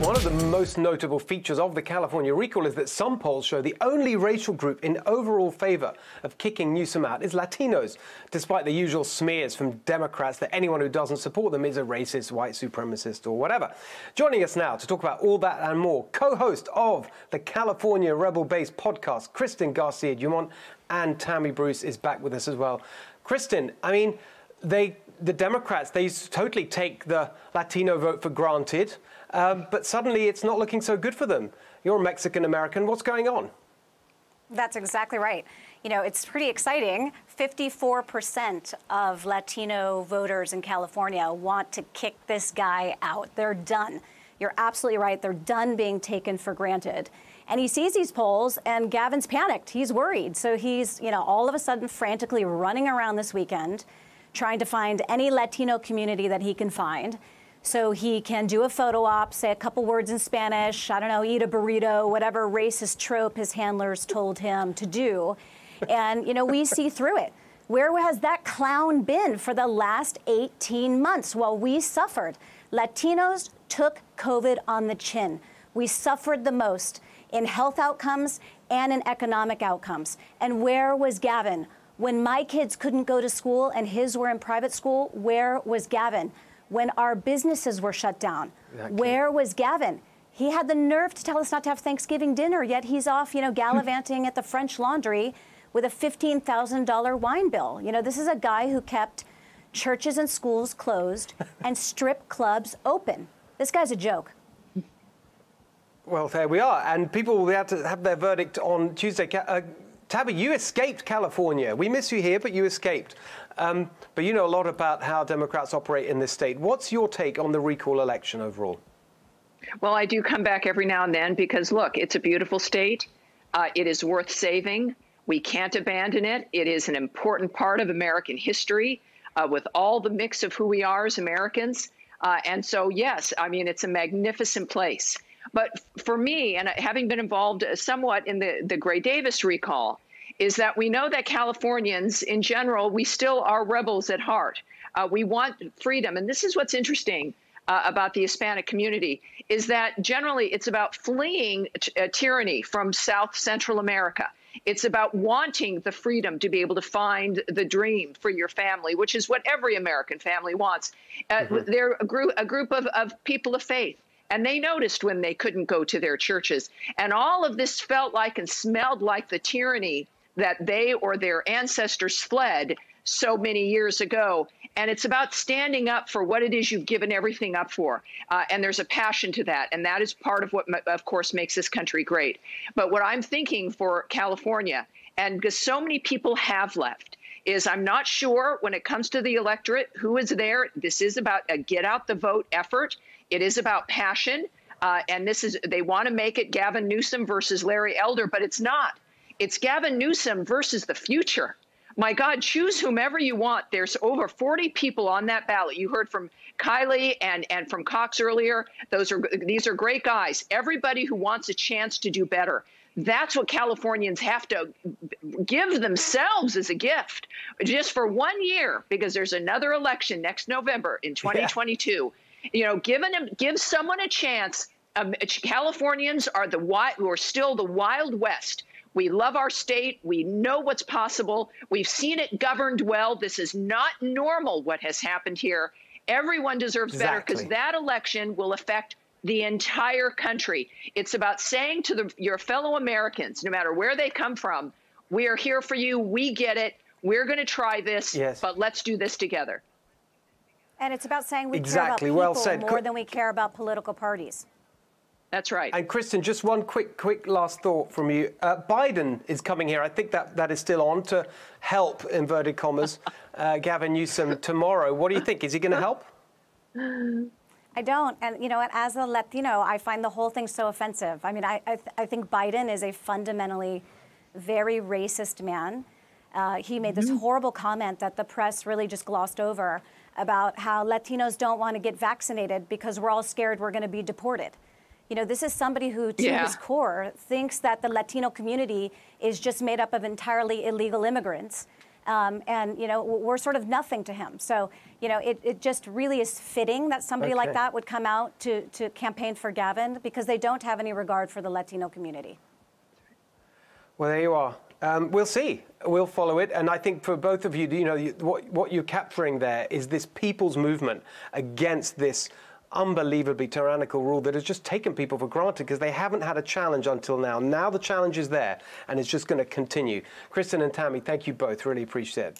One of the most notable features of the California recall is that some polls show the only racial group in overall favor of kicking Newsom out is Latinos, despite the usual smears from Democrats that anyone who doesn't support them is a racist, white supremacist, or whatever. Joining us now to talk about all that and more, co host of the California Rebel Base podcast, Kristen Garcia Dumont, and Tammy Bruce is back with us as well. Kristen, I mean, they the Democrats, they totally take the Latino vote for granted. Um, but suddenly it's not looking so good for them. You're a Mexican American. What's going on? That's exactly right. You know, it's pretty exciting. 54% of Latino voters in California want to kick this guy out. They're done. You're absolutely right. They're done being taken for granted. And he sees these polls, and Gavin's panicked. He's worried. So he's, you know, all of a sudden frantically running around this weekend, trying to find any Latino community that he can find so he can do a photo op, say a couple words in Spanish, I don't know, eat a burrito, whatever racist trope his handlers told him to do. And, you know, we see through it. Where has that clown been for the last 18 months while we suffered? Latinos took COVID on the chin. We suffered the most in health outcomes and in economic outcomes. And where was Gavin? When my kids couldn't go to school and his were in private school, where was Gavin? when our businesses were shut down. Where was Gavin? He had the nerve to tell us not to have Thanksgiving dinner, yet he's off, you know, gallivanting at the French Laundry with a $15,000 wine bill. You know, this is a guy who kept churches and schools closed and strip clubs open. This guy's a joke. Well, there we are. And people will have to have their verdict on Tuesday. Uh, Tammy, you escaped California. We miss you here, but you escaped. Um, but you know a lot about how Democrats operate in this state. What's your take on the recall election overall? Well, I do come back every now and then because, look, it's a beautiful state. Uh, it is worth saving. We can't abandon it. It is an important part of American history uh, with all the mix of who we are as Americans. Uh, and so, yes, I mean, it's a magnificent place. But for me, and having been involved somewhat in the, the Gray Davis recall, is that we know that Californians in general, we still are rebels at heart. Uh, we want freedom. And this is what's interesting uh, about the Hispanic community is that generally it's about fleeing uh, tyranny from South Central America. It's about wanting the freedom to be able to find the dream for your family, which is what every American family wants. Uh, mm-hmm. They're a group, a group of, of people of faith. And they noticed when they couldn't go to their churches. And all of this felt like and smelled like the tyranny that they or their ancestors fled so many years ago. And it's about standing up for what it is you've given everything up for. Uh, and there's a passion to that. And that is part of what, of course, makes this country great. But what I'm thinking for California, and because so many people have left, is I'm not sure when it comes to the electorate who is there. This is about a get out the vote effort. It is about passion. Uh, and this is, they want to make it Gavin Newsom versus Larry Elder, but it's not. It's Gavin Newsom versus the future. My God, choose whomever you want. There's over 40 people on that ballot. You heard from Kiley and, and from Cox earlier. Those are these are great guys. Everybody who wants a chance to do better. That's what Californians have to give themselves as a gift just for one year, because there's another election next November in 2022. Yeah. You know, giving them give someone a chance. Um, Californians are the wild, who are still the Wild West. We love our state. We know what's possible. We've seen it governed well. This is not normal what has happened here. Everyone deserves exactly. better because that election will affect the entire country. It's about saying to the, your fellow Americans, no matter where they come from, we are here for you. We get it. We're going to try this, yes. but let's do this together. And it's about saying we exactly. care about people well more than we care about political parties. That's right. And Kristen, just one quick, quick last thought from you. Uh, Biden is coming here. I think that that is still on to help inverted commas uh, Gavin Newsom tomorrow. What do you think? Is he going to help? I don't. And you know what? As a Latino, I find the whole thing so offensive. I mean, I I, th- I think Biden is a fundamentally very racist man. Uh, he made this mm-hmm. horrible comment that the press really just glossed over about how Latinos don't want to get vaccinated because we're all scared we're going to be deported. You know, this is somebody who, to yeah. his core, thinks that the Latino community is just made up of entirely illegal immigrants. Um, and, you know, we're sort of nothing to him. So, you know, it, it just really is fitting that somebody okay. like that would come out to, to campaign for Gavin because they don't have any regard for the Latino community. Well, there you are. Um, we'll see. We'll follow it. And I think for both of you, you know, you, what, what you're capturing there is this people's movement against this unbelievably tyrannical rule that has just taken people for granted because they haven't had a challenge until now. Now the challenge is there and it's just going to continue. Kristen and Tammy, thank you both. Really appreciate it.